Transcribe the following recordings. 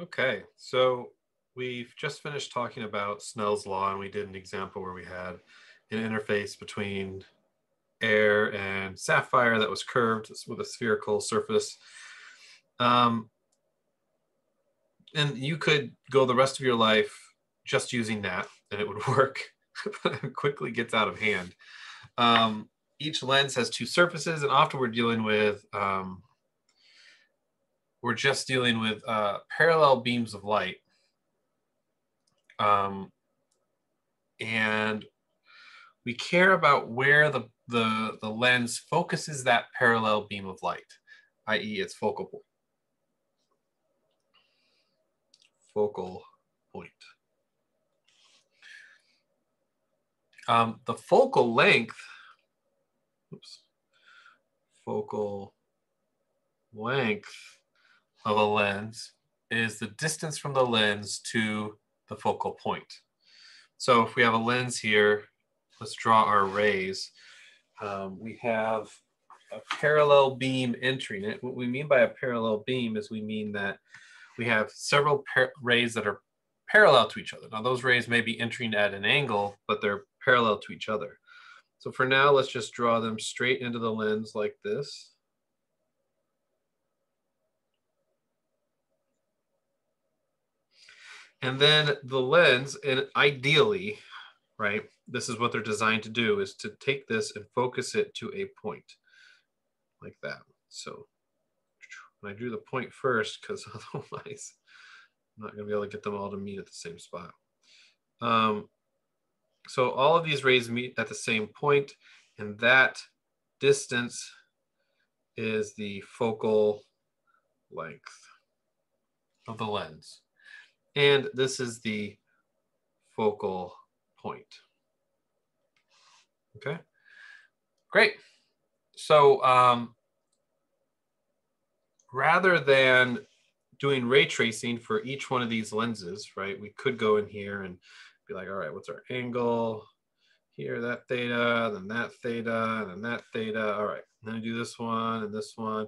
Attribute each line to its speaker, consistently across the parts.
Speaker 1: Okay, so we've just finished talking about Snell's law, and we did an example where we had an interface between air and sapphire that was curved with a spherical surface. Um, and you could go the rest of your life just using that, and it would work. but it quickly gets out of hand. Um, each lens has two surfaces, and often we're dealing with um, we're just dealing with uh, parallel beams of light. Um, and we care about where the, the, the lens focuses that parallel beam of light, i.e. its focal point. Focal point. Um, the focal length, oops, focal length of a lens is the distance from the lens to the focal point. So if we have a lens here, let's draw our rays. Um, we have a parallel beam entering it. What we mean by a parallel beam is we mean that we have several rays that are parallel to each other. Now those rays may be entering at an angle, but they're parallel to each other. So for now, let's just draw them straight into the lens like this. And then the lens, and ideally, right, this is what they're designed to do, is to take this and focus it to a point like that. So I drew the point first because otherwise I'm not going to be able to get them all to meet at the same spot. Um, so all of these rays meet at the same point, and that distance is the focal length of the lens. And this is the focal point. Okay, great. So um, rather than doing ray tracing for each one of these lenses, right, we could go in here and be like, all right, what's our angle? Here, that theta, then that theta, and then that theta. All right, then I do this one and this one.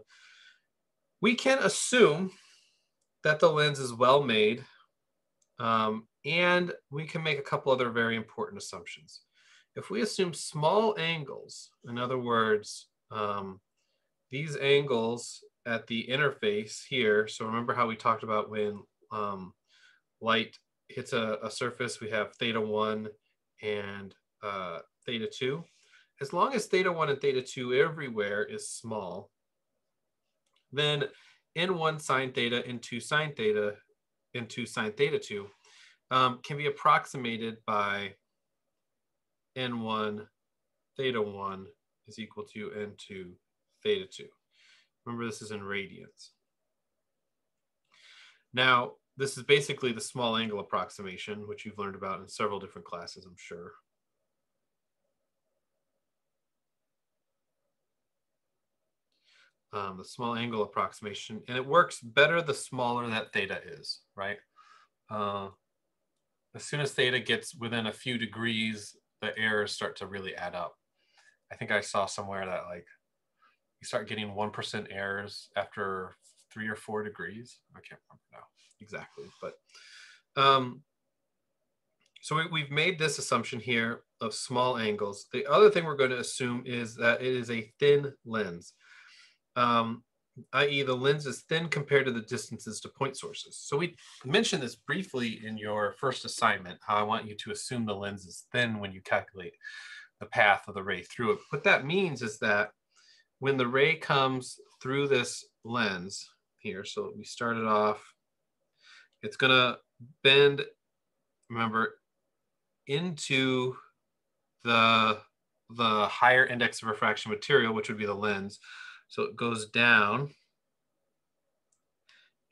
Speaker 1: We can assume that the lens is well made um, and we can make a couple other very important assumptions. If we assume small angles, in other words, um, these angles at the interface here, so remember how we talked about when um, light hits a, a, surface, we have theta 1 and uh, theta 2. As long as theta 1 and theta 2 everywhere is small, then n1 sine theta, n2 sine theta into sine theta 2 um, can be approximated by n1 theta 1 is equal to n2 theta 2. Remember, this is in radians. Now, this is basically the small angle approximation, which you've learned about in several different classes, I'm sure. Um, the small angle approximation, and it works better the smaller that theta is, right? Uh, as soon as theta gets within a few degrees, the errors start to really add up. I think I saw somewhere that like you start getting 1% errors after three or four degrees. I can't remember now exactly, but um, so we, have made this assumption here of small angles. The other thing we're going to assume is that it is a thin lens um, i.e. the lens is thin compared to the distances to point sources. So we mentioned this briefly in your first assignment, how I want you to assume the lens is thin when you calculate the path of the ray through it. What that means is that when the ray comes through this lens here, so we started off, it's gonna bend, remember, into the, the higher index of refraction material, which would be the lens. So it goes down.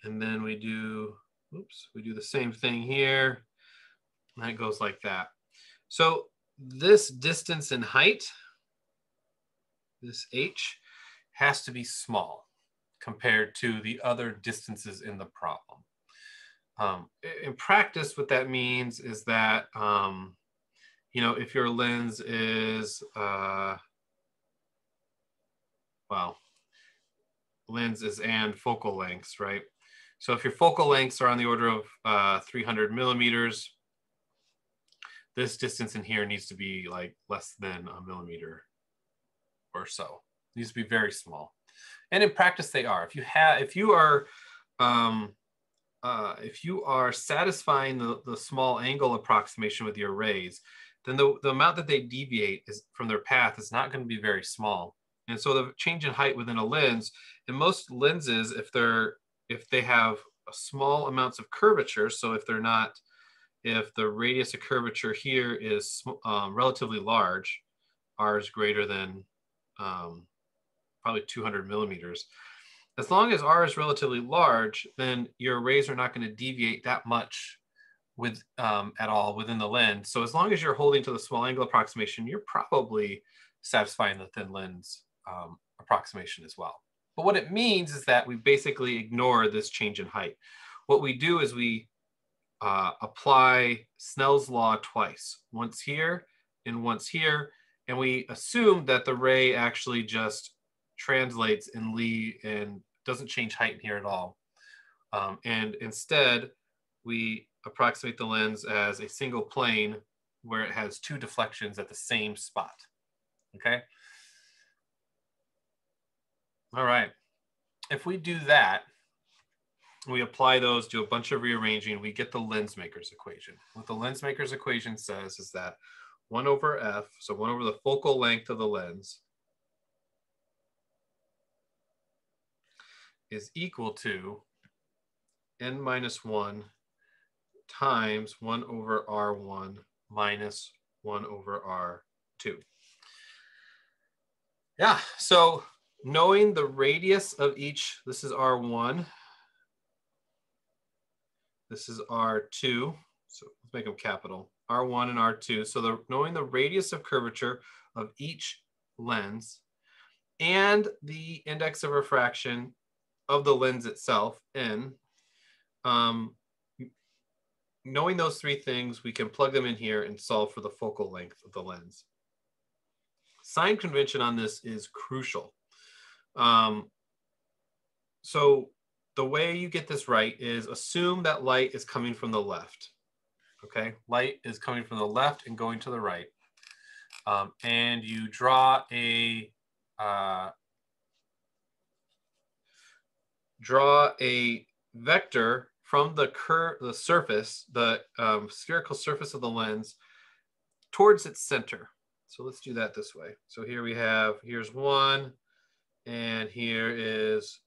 Speaker 1: And then we do, oops, we do the same thing here. And that goes like that. So this distance in height, this h, has to be small compared to the other distances in the problem. Um, in practice, what that means is that, um, you know, if your lens is, uh, well, lenses and focal lengths, right? So if your focal lengths are on the order of uh, 300 millimeters, this distance in here needs to be like less than a millimeter or so. It needs to be very small. And in practice, they are. If you have, if you are, um, uh, if you are satisfying the, the small angle approximation with your rays, then the, the amount that they deviate is from their path is not going to be very small. And so the change in height within a lens, in most lenses, if they're if they have small amounts of curvature, so if they're not, if the radius of curvature here is um, relatively large, r is greater than um, probably 200 millimeters. As long as r is relatively large, then your rays are not going to deviate that much with um, at all within the lens. So as long as you're holding to the small angle approximation, you're probably satisfying the thin lens um, approximation as well. But what it means is that we basically ignore this change in height. What we do is we uh, apply Snell's law twice, once here and once here, and we assume that the ray actually just translates in Lee and doesn't change height here at all. Um, and instead, we approximate the lens as a single plane where it has two deflections at the same spot, okay? All right, if we do that, we apply those do a bunch of rearranging, we get the lens maker's equation. What the lens maker's equation says is that one over F, so one over the focal length of the lens is equal to n minus one times 1 over R1 minus 1 over R2. Yeah, so knowing the radius of each, this is R1, this is R2, so let's make them capital, R1 and R2. So the, knowing the radius of curvature of each lens and the index of refraction of the lens itself, N, um, knowing those three things, we can plug them in here and solve for the focal length of the lens. Sign convention on this is crucial. Um, so the way you get this right is assume that light is coming from the left. Okay, light is coming from the left and going to the right. Um, and you draw a uh, draw a vector from the cur the surface, the um, spherical surface of the lens towards its center. So let's do that this way. So here we have, here's one, and here is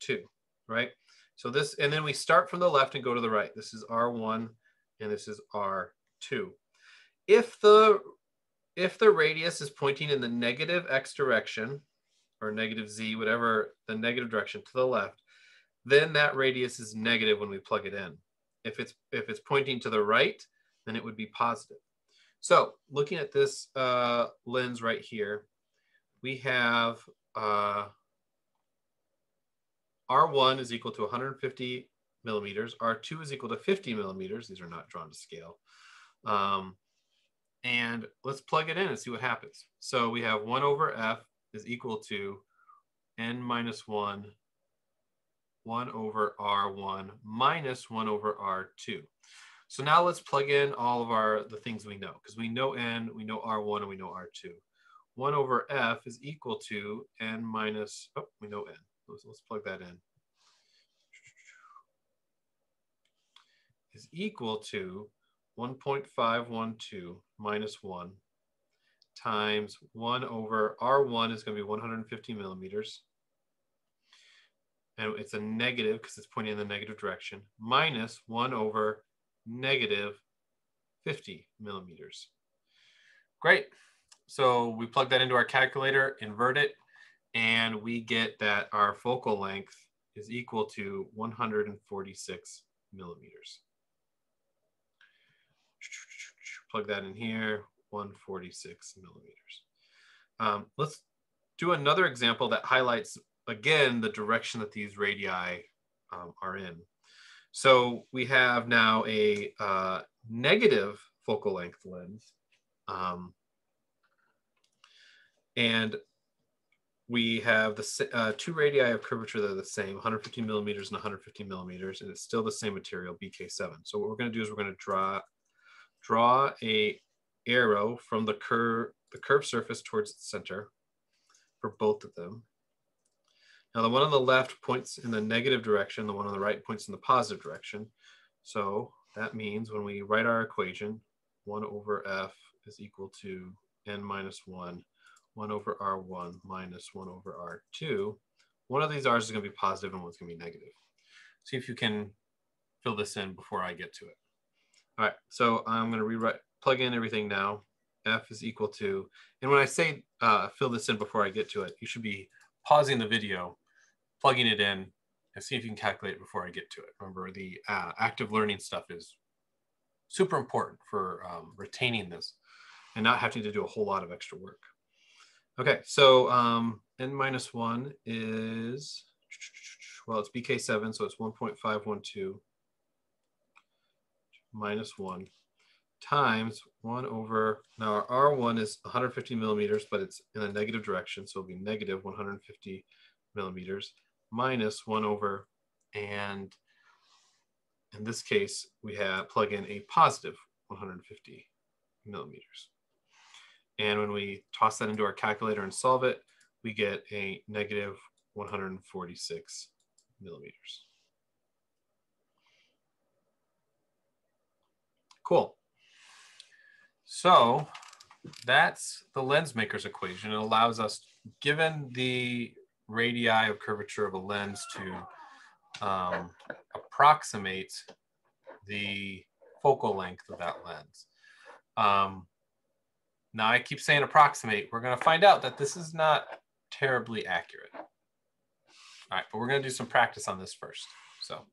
Speaker 1: two, right? So this, and then we start from the left and go to the right. This is R1 and this is R2. If the, if the radius is pointing in the negative X direction or negative Z, whatever the negative direction to the left, then that radius is negative when we plug it in. If it's, if it's pointing to the right, then it would be positive. So looking at this uh, lens right here, we have uh, R1 is equal to 150 millimeters. R2 is equal to 50 millimeters. These are not drawn to scale. Um, and let's plug it in and see what happens. So we have 1 over f is equal to n minus 1 1 over R1 minus 1 over R2. So now let's plug in all of our the things we know because we know n, we know R1, and we know R2. 1 over f is equal to n minus, oh, we know n. Let's, let's plug that in. Is equal to 1.512 minus 1 times 1 over R1 is going to be 150 millimeters and it's a negative because it's pointing in the negative direction, minus 1 over negative 50 millimeters. Great. So we plug that into our calculator, invert it, and we get that our focal length is equal to 146 millimeters. Plug that in here, 146 millimeters. Um, let's do another example that highlights again, the direction that these radii um, are in. So we have now a uh, negative focal length lens. Um, and we have the uh, two radii of curvature that are the same, 150 millimeters and 150 millimeters, and it's still the same material, BK7. So what we're going to do is we're going to draw draw a arrow from the curve the curved surface towards the center for both of them. Now the one on the left points in the negative direction, the one on the right points in the positive direction. So that means when we write our equation, 1 over f is equal to n minus 1 1 over R1 minus 1 over R2, one of these R's is going to be positive and one's going to be negative. See if you can fill this in before I get to it. All right, so I'm going to rewrite, plug in everything now. F is equal to, and when I say uh, fill this in before I get to it, you should be pausing the video, plugging it in, and see if you can calculate it before I get to it. Remember, the uh, active learning stuff is super important for um, retaining this and not having to do a whole lot of extra work. Okay, so um, n minus 1 is, well, it's BK7, so it's 1.512 minus 1 times 1 over, now our R1 is 150 millimeters, but it's in a negative direction, so it'll be negative 150 millimeters minus 1 over, and in this case, we have plug in a positive 150 millimeters. And when we toss that into our calculator and solve it, we get a negative 146 millimeters. Cool. So that's the lens maker's equation. It allows us, given the radii of curvature of a lens, to um, approximate the focal length of that lens. Um, now I keep saying approximate. We're going to find out that this is not terribly accurate. All right, but we're going to do some practice on this first. So